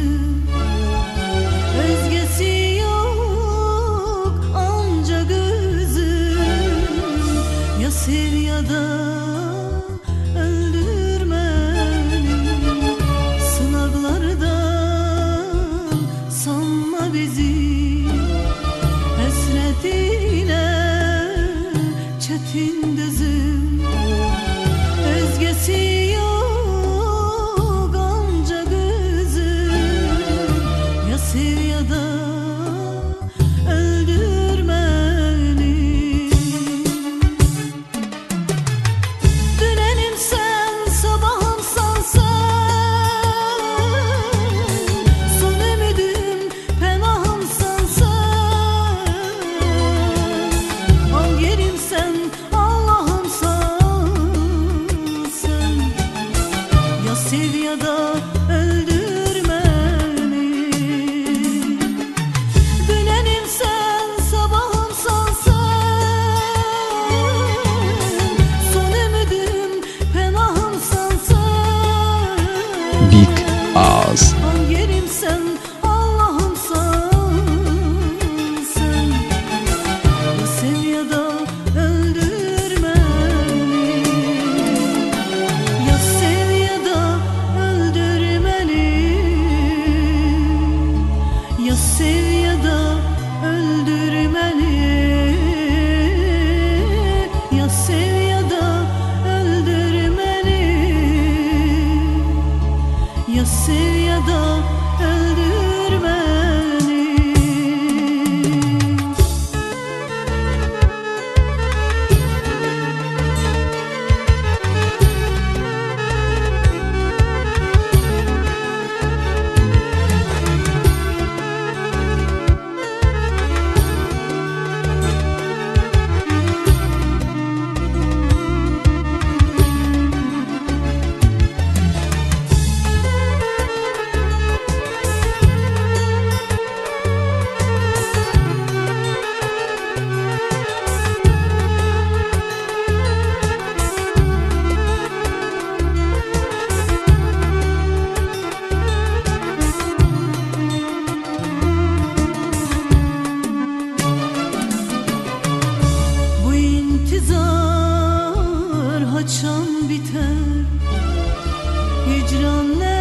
you. Sev ya da öldürme beni. Günenim sen, sabahımsan sen Son ümidim, penahımsan sen Big Ağız Hicran ne?